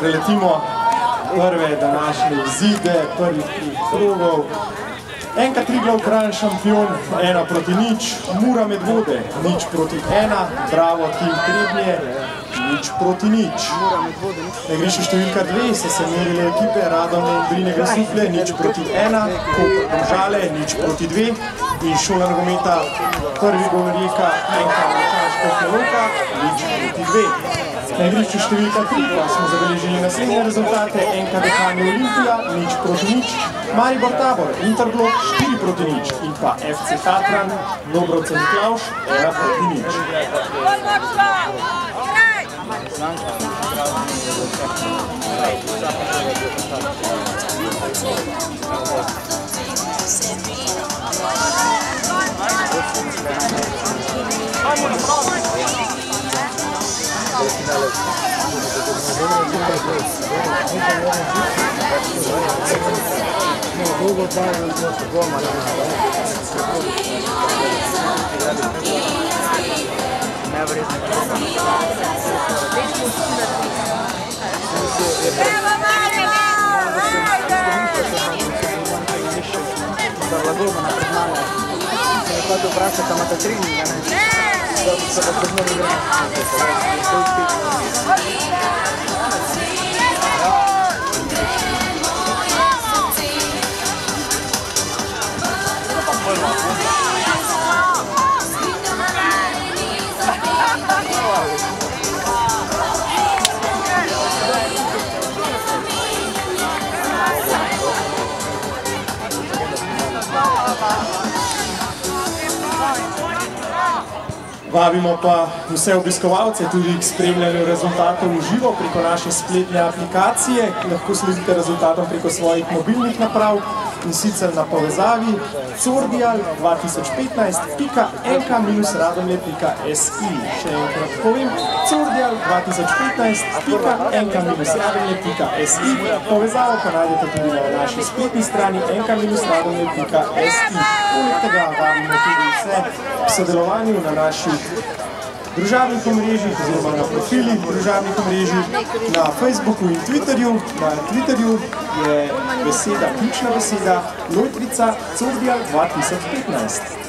preletimo prve današnje izide, prvih trih krogov. Enka Triglav kralj šampion, ena proti nič, Mura Medvode, nič proti ena, Bravo Tim Trebnje, nič proti nič. Na igrišču številka dve so se merile ekipe Radovne in Brine Grasuple, nič proti ena, Koper Domžale, nič proti dve in šola nogometa prvi govorjeka Enka Vrčanška Feloka, nič proti dve. Na igrišču številka 3 pa smo zabeležili naslednje rezultate. NK Dekani Olimpija, nič proti nič. Maribor Tabor, Interblok, 4 proti nič. In pa FC Tatran, Dobrovce Miklauš, 1 proti nič. Parla na Google Drive and just go on Never is Залагована, признала. Не паду брата, там это тренинг, наверное. だってさ、こんな、Vabimo pa vse obiskovalce tudi k spremljanju rezultatov v živo preko naše spletne aplikacije. Lahko sledite rezultatom preko svojih mobilnih naprav in sicer na povezavi cordial2015.nk-radomlje.si Še enkrat povem, cordial2015.nk-radomlje.si Povezavo pa najdete tudi na naši spletni strani nk-radomlje.si Poleg tega vabimo tudi vse k sodelovanju na naših družabnih omrežjih oziroma na profilih družabnih omrežjih, na Facebooku in Twitterju. Na Twitterju je beseda, ključna beseda, Lojtrica Cordial 2015.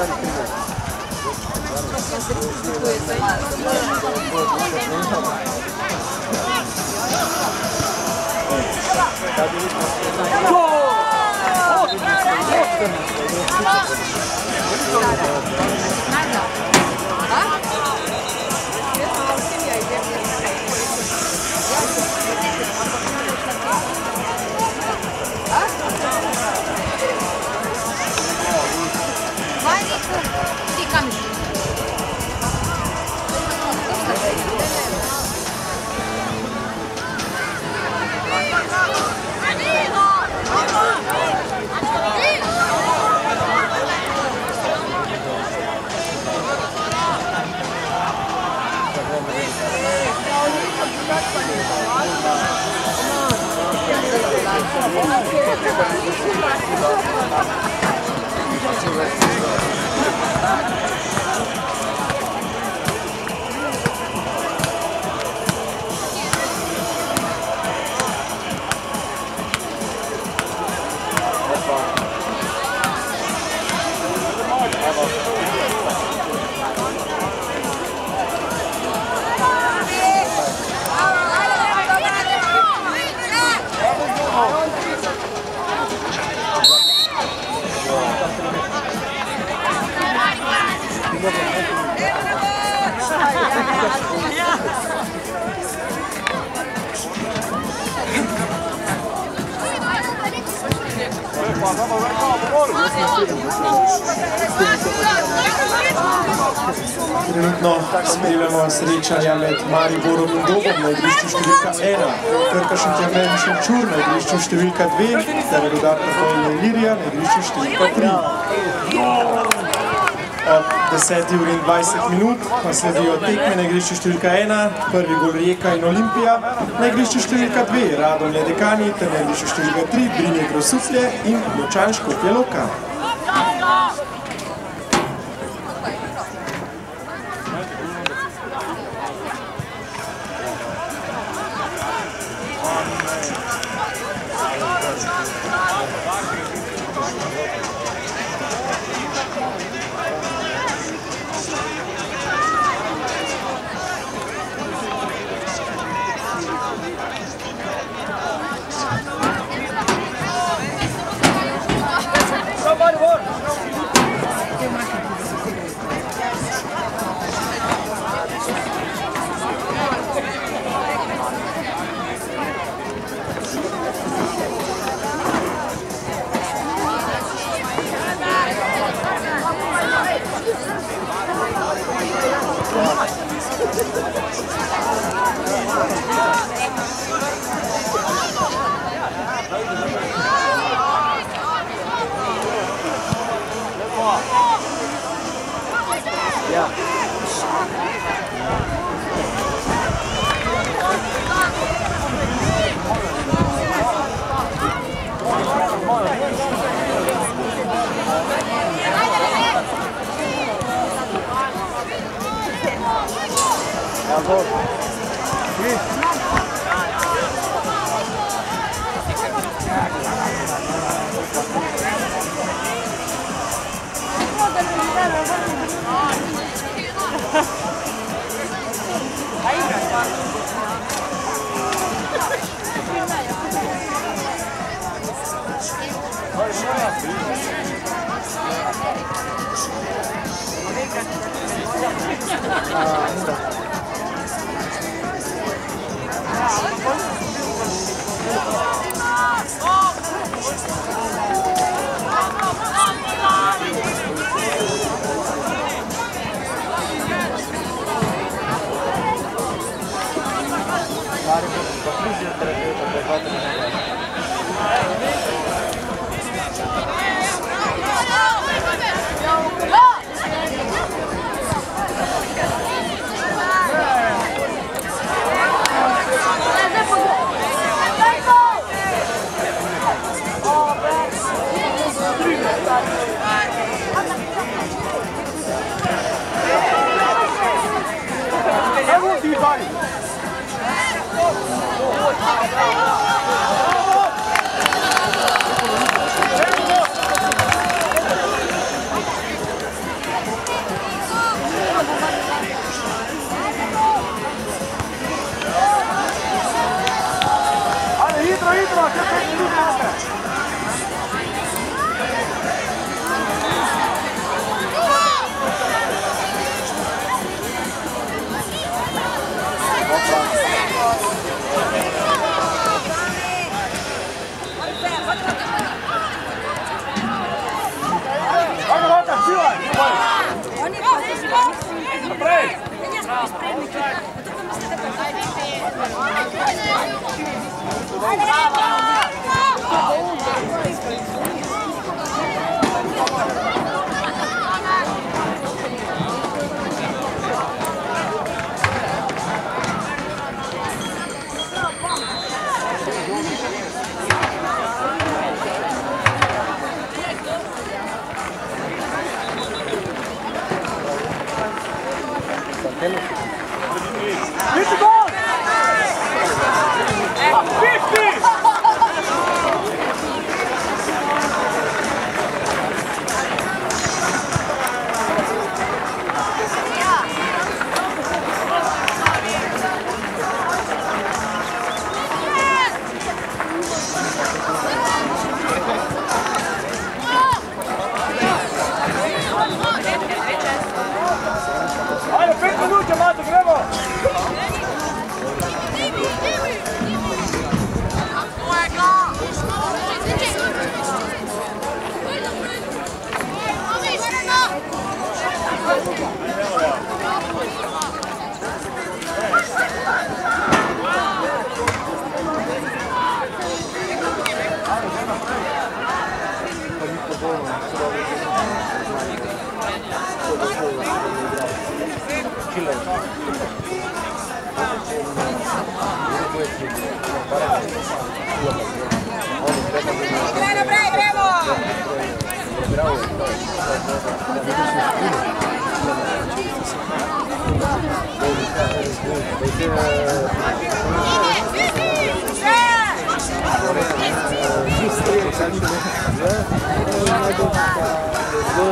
Go! Thank you. Trenutno spremljamo srečanja med Mariborom in Dobom na igrišču številka 1, Krkašen Klemen Šenčur na igrišču številka 2, ter dodatno Hojne Ilirija na igrišču številka 3. Ob 10 uri in 20 minut pa sledijo tekme na igrišču številka 1, prvi gol Rijeka in Olimpija, na igrišču številka 2 Radomlje Dekani ter na igrišču številka 3 Brinje Grosutlje in Ločan Škopje Loka. Zelo velik favor. Sí. Ah, está. Mário, só precisa trazer outra coisa.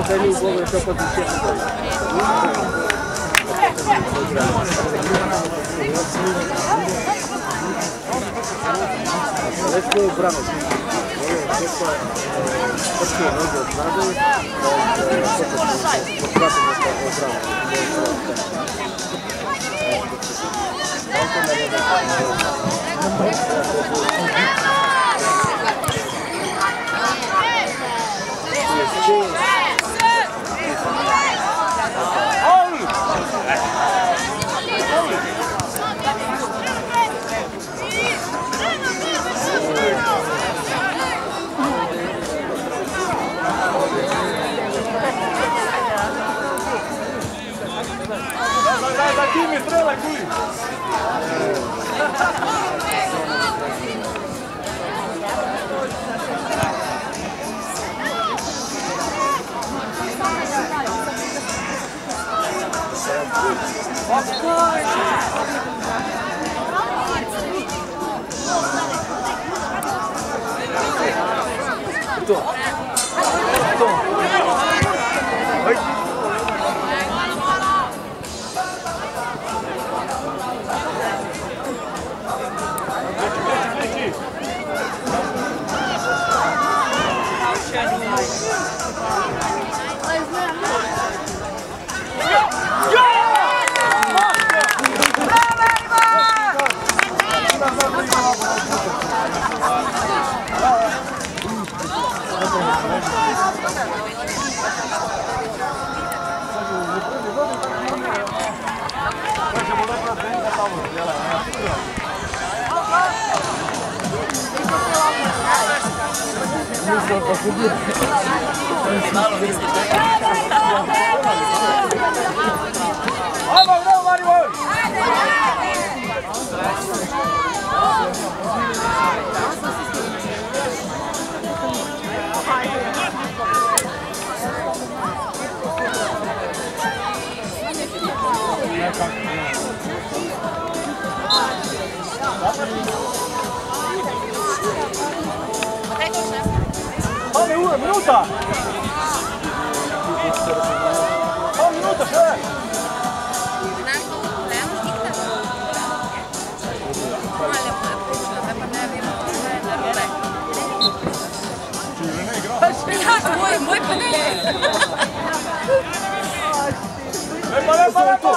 Дали угловый еще под Let's go, bravo. Надо, Of course! Gracias. minuta! Pol minuta še! Moj, moj panel! Lepa, lepa, lepa!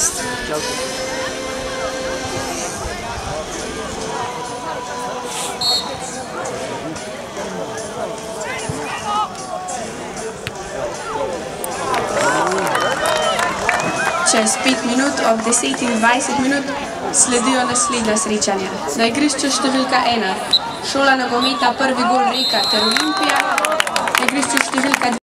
lepa! Čez 5 minut, ob 10 in 20 minut, sledijo naslednja srečanja. Na igrišču številka 1, šola nogometa, prvi gol Reka ter Olimpija, na igrišču številka 2.